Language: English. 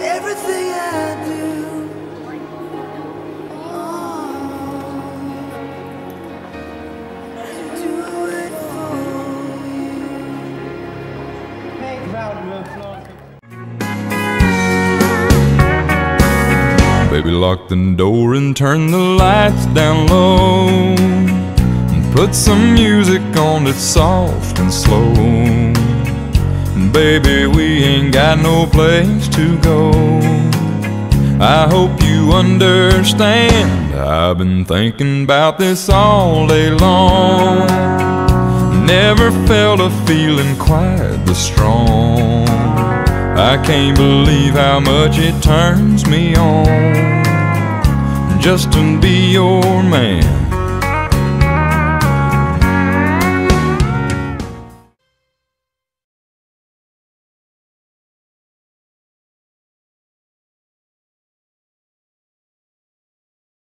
Everything I do. Oh. Baby, lock the door and turn the lights down low. And put some music on that's soft and slow. Baby, we ain't got no place to go. I hope you understand. I've been thinking about this all day long. Never felt a feeling quite this strong. I can't believe how much it turns me on just to be your man